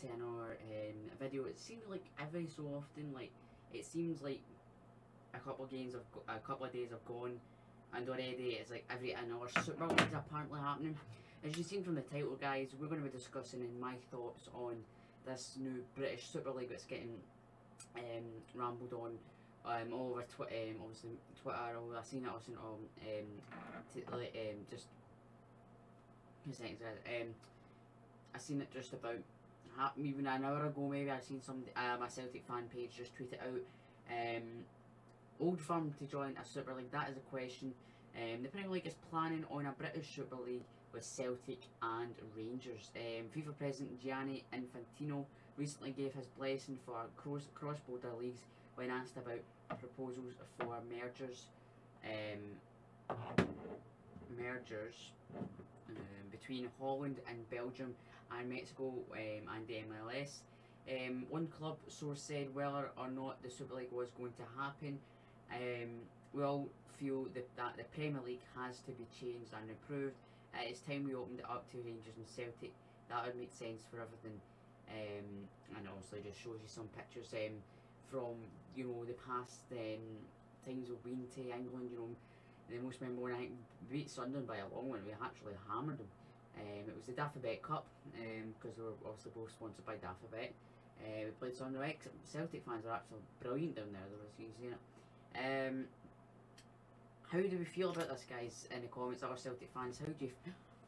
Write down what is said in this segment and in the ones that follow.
to another um, video. It seems like every so often, like it seems like a couple of games of a couple of days have gone, and already it's like every another Super League's apparently happening. As you've seen from the title, guys, we're going to be discussing in my thoughts on this new British Super League that's getting um, rambled on um, all over Twitter, um, obviously Twitter. I've seen it also on um, like, um, just seconds. Um, I seen it just about even an hour ago. Maybe I seen some uh, my Celtic fan page just tweet it out. Um, Old Firm to join a Super League. That is a question. Um, the Premier League is planning on a British Super League with Celtic and Rangers. Um, FIFA President Gianni Infantino recently gave his blessing for cross cross border leagues when asked about proposals for mergers. Um, mergers um, between Holland and Belgium and Mexico um, and the MLS. Um, one club source said whether or not the Super League was going to happen, um, we all feel that, that the Premier League has to be changed and improved. Uh, it's time we opened it up to Rangers and Celtic. That would make sense for everything. Um, and obviously just shows you some pictures um, from you know the past um, times we've been to England. You know the most memorable I think beat Sunderland by a long one. We actually hammered them. Um, it was the Dafabet Cup because we were obviously both sponsored by Dafabet. Uh, we played Sunderland. X. Celtic fans are absolutely brilliant down there. There was seen it. Um, how do we feel about this, guys? In the comments, our Celtic fans, how do you?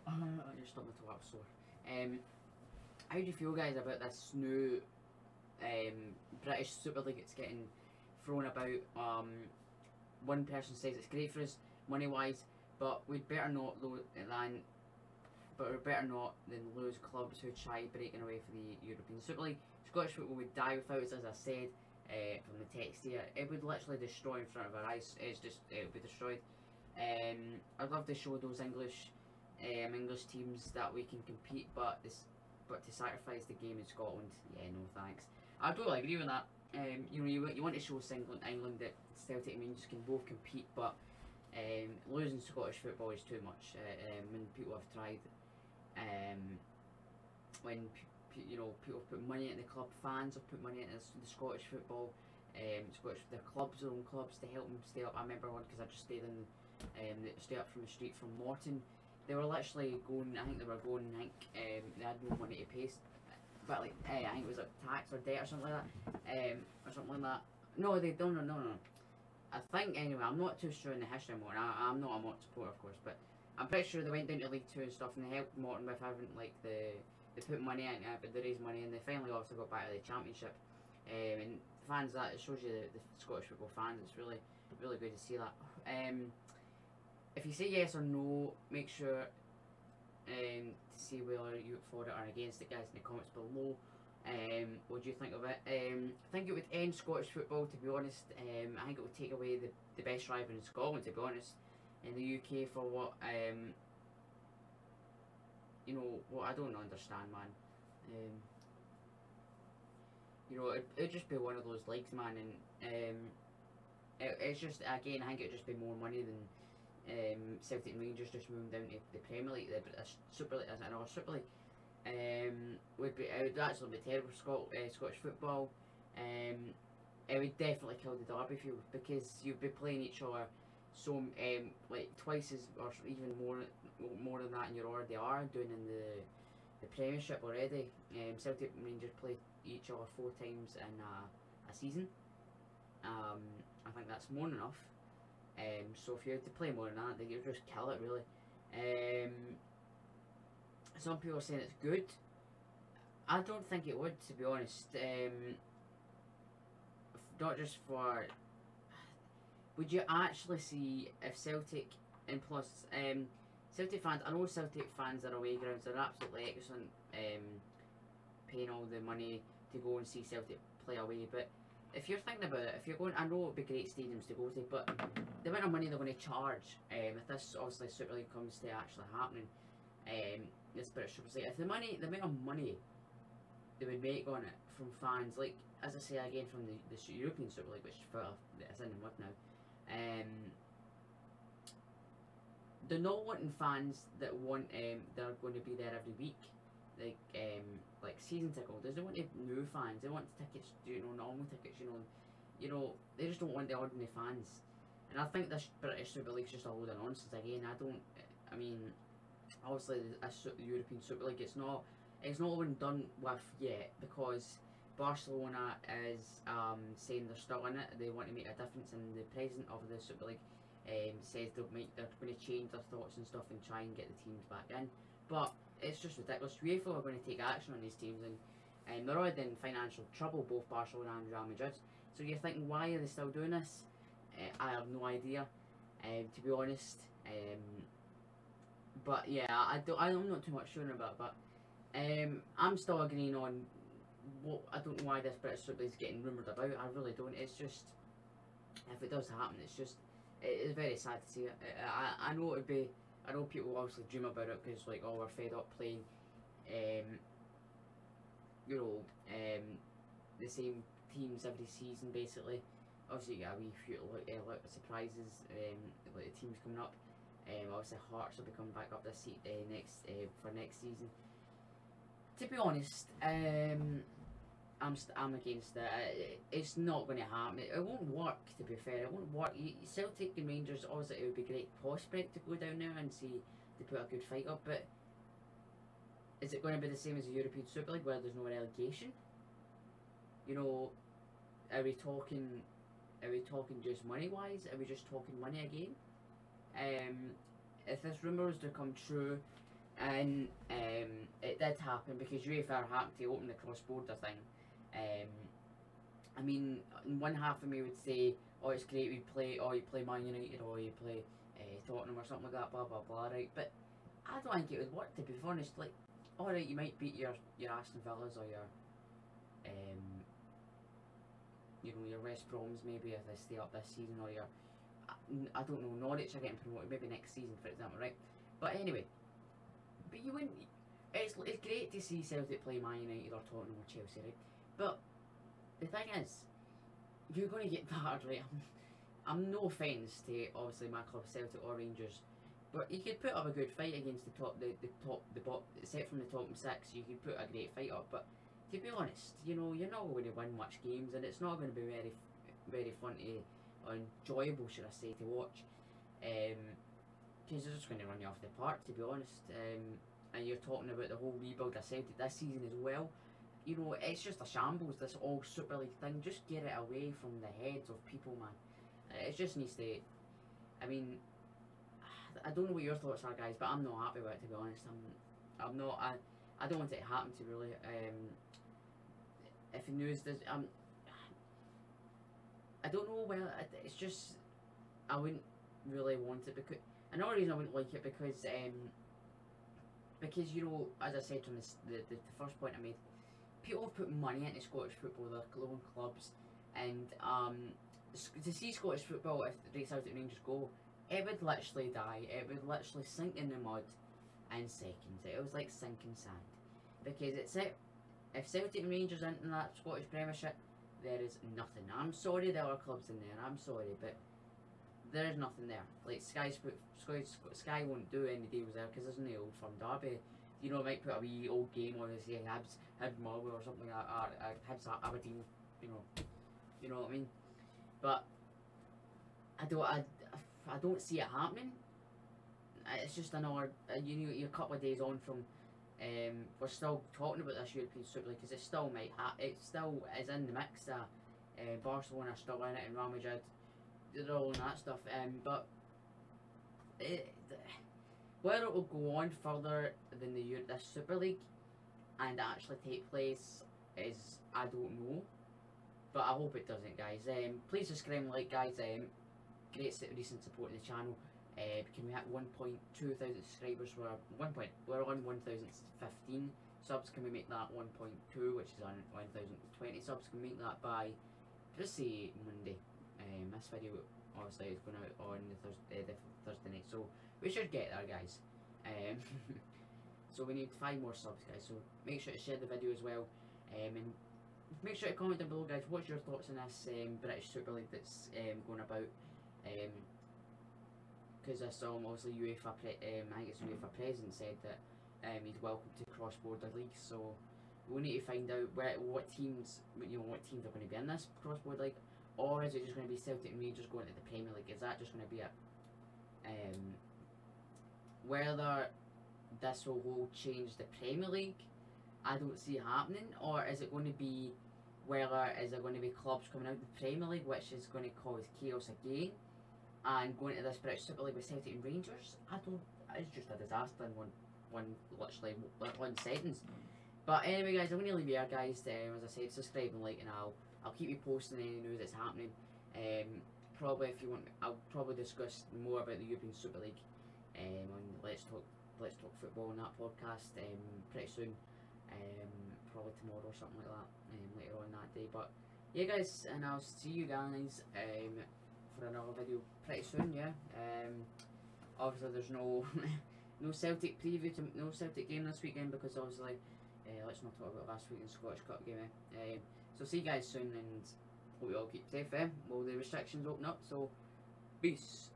Oh, your stomach to up sore. Um, how do you feel, guys, about this new um, British Super League? It's getting thrown about. Um, one person says it's great for us money wise, but we'd better not than. But we're better not than lose clubs who try breaking away for the European Super League. Scottish football would die without us, as I said uh, from the text here. It would literally destroy in front of our eyes. It's just it would be destroyed. Um, I'd love to show those English um, English teams that we can compete, but this but to sacrifice the game in Scotland, yeah, no thanks. I totally agree with that. Um, you know, you, you want to show England, England that Celtic and Rangers can both compete, but um, losing Scottish football is too much. Uh, um, when people have tried, um, when you know people put money into the club, fans have put money into the, Scottish football, um, Scottish their clubs, their own clubs to help them stay up. I remember one because I just stayed in, um, stay up from the street from Morton. They were literally going. I think they were going. I think um, they had no money to pay, but like eh, I think it was like tax or debt or something like that, um, or something like that. No, they don't. No, no, no. I think anyway. I'm not too sure in the history Morton. I, I'm not a Morton supporter, of course, but I'm pretty sure they went down to League Two and stuff, and they helped Morton with having like the they put money in it, but they raised money, and they finally also got back to the Championship. Um, and fans that it shows you the, the Scottish football fans. It's really really good to see that. Um, if you say yes or no, make sure um, to see whether you're for it or against it, guys, in the comments below. Um, what do you think of it? Um, I think it would end Scottish football, to be honest. Um, I think it would take away the, the best rival in Scotland, to be honest, in the UK for what, um, you know, what I don't understand, man. Um, you know, it, it'd just be one of those leagues, man, and um, it, it's just, again, I think it'd just be more money than um, Celtic and Rangers just moving down to the Premier League, the Super League, as another Super League. Um, would be it would actually be terrible for Scot- uh, Scottish football. Um, it would definitely kill the derby field because you'd be playing each other so um, like twice as or even more more than that, and you already are doing in the the Premiership already. Um, Celtic and Rangers play each other four times in a, a season. Um, I think that's more than enough. Um, so if you had to play more than that, then you'd just kill it really. Um, some people are saying it's good. I don't think it would, to be honest. Um, not just for. Would you actually see if Celtic and plus um, Celtic fans? I know Celtic fans are away grounds. They're absolutely excellent. Um, paying all the money to go and see Celtic play away, but if you're thinking about it, if you're going, I know it'd be great stadiums to go to, but the amount of money they're going to charge, um, if this obviously Super League comes to actually happening, um, this British Super League, if the money, the amount of money they would make on it from fans, like as I say again from the, the European Super League, which is in the mud now, um, they're not wanting fans that want um they're going to be there every week, like um like season ticket holders. They want new fans. They want tickets, you know, normal tickets. You know, you know, they just don't want the ordinary fans. And I think this British Super League's just a load of nonsense again. I don't. I mean, obviously the, European Super League, it's not, it's not been done with yet because Barcelona is um, saying they're still in it. They want to make a difference, and the president of the Super League um, says they'll make they're going to change their thoughts and stuff and try and get the teams back in. But it's just ridiculous. UEFA are going to take action on these teams, and um, they're already in financial trouble, both Barcelona and Real Madrid. So you're thinking, why are they still doing this? Uh, I have no idea, um, to be honest. Um, but yeah, I don't. I'm not too much sure about, it, but um, I'm still agreeing on. What I don't know why this British Super is getting rumoured about. I really don't. It's just if it does happen, it's just it is very sad to see it. I I know it'd be. I know people obviously dream about it because like, oh, we're fed up playing, um, you know, um, the same teams every season basically. Obviously, you got a wee few like, uh, like surprises, um, like the teams coming up. Um, obviously, Hearts will be coming back up this se- uh, next uh, for next season. To be honest, um, I'm I'm against it. It's not going to happen. It, won't work. To be fair, it won't work. Celtic and Rangers, obviously, it would be great prospect to go down there and see they put a good fight up. But is it going to be the same as the European Super League where there's no relegation? You know, are we talking? Are we talking just money wise? Are we just talking money again? Um, if this rumour is to come true, and um, it did happen because UEFA happened to open the cross border thing. Um, I mean, one half of me would say, "Oh, it's great we play, or oh, you play Man United, or you play uh, Tottenham, or something like that." Blah blah blah. Right, but I don't think it would work. To be honest, like, all right, you might beat your your Aston Villas or your um, you know, your West Broms maybe if they stay up this season, or your I don't know, Norwich are getting promoted maybe next season, for example, right? But anyway, but you wouldn't. It's, it's great to see Celtic play Man United or Tottenham or Chelsea, right? But the thing is, you're going to get battered, right? I'm, I'm no offence to obviously my club Celtic or Rangers, but you could put up a good fight against the top, the, the top, the bot, except from the top six, you could put a great fight up. But to be honest, you know, you're not going to win much games, and it's not going to be very, very fun to enjoyable, should I say, to watch. Um, because they're just going to run you off the park, to be honest. Um, and you're talking about the whole rebuild of Celtic this season as well. You know, it's just a shambles, this all Super League thing. Just get it away from the heads of people, man. It just needs to. I mean, I don't know what your thoughts are, guys, but I'm not happy about it, to be honest. I'm, I'm not. I, I don't want it to happen to really. Um, if the news does, um, I don't know. Well, it's just I wouldn't really want it because another reason I wouldn't like it because um because you know as I said from this, the, the the first point I made, people have put money into Scottish football, their own clubs, and um to see Scottish football if the Rangers go, it would literally die. It would literally sink in the mud in seconds. It was like sinking sand because it's it. If Celtic Rangers into that Scottish Premiership, there is nothing. I'm sorry there are clubs in there, I'm sorry, but there is nothing there. Like Sky, Sky, Sky won't do any deals there because there's no old firm derby. You know, might put a wee old game on, say Hibs, Hibs or something like that, or Hibs Aberdeen. You know, you know what I mean. But I don't, I, I don't see it happening. It's just another, you know, you're a couple of days on from um, we're still talking about this European Super League because it still might ha- it still is in the mix. Uh, uh, Barcelona are still in it, and Real Madrid, they're all in that stuff. Um, but it, whether it will go on further than the this Super League and actually take place is I don't know. But I hope it doesn't, guys. Um, please subscribe and like, guys. Um, great recent support of the channel. Uh, can we hit 1.2 thousand subscribers? We're one point. We're on 1,015 subs. Can we make that 1.2, which is on 1,020 subs? Can we make that by just say Monday? Um, this video obviously is going out on the Thursday, uh, the Thursday night, so we should get there, guys. Um, so we need five more subs, guys. So make sure to share the video as well, um, and make sure to comment down below, guys. What's your thoughts on this um, British Super League that's um, going about? Um, because I saw obviously UEFA, pre- um, I think it's UEFA president said that um, he's welcome to cross-border leagues. So we need to find out where what teams you know what teams are going to be in this crossboard league, or is it just going to be Celtic and Rangers going to the Premier League? Is that just going to be it? Um, whether this will whole change the Premier League, I don't see happening, or is it going to be whether is there going to be clubs coming out of the Premier League, which is going to cause chaos again, and going to this British Super League with Celtic and Rangers? I don't. It's just a disaster in one, one literally one sentence. But anyway, guys, I'm going to leave you here, guys. Um, as I said, subscribe and like, and I'll I'll keep you posting any news that's happening. Um, probably if you want, I'll probably discuss more about the European Super League um, on Let's Talk Let's Talk Football on that podcast um, pretty soon. Um, probably tomorrow or something like that. Um, later on that day. But yeah, guys, and I'll see you guys um, for another video pretty soon. Yeah. Um, obviously, there's no no Celtic preview to no Celtic game this weekend because obviously. Uh, let's not talk about last week's Scottish Cup game. Eh? Um, so see you guys soon and hope you all keep safe. Eh? Will the restrictions open up? So peace.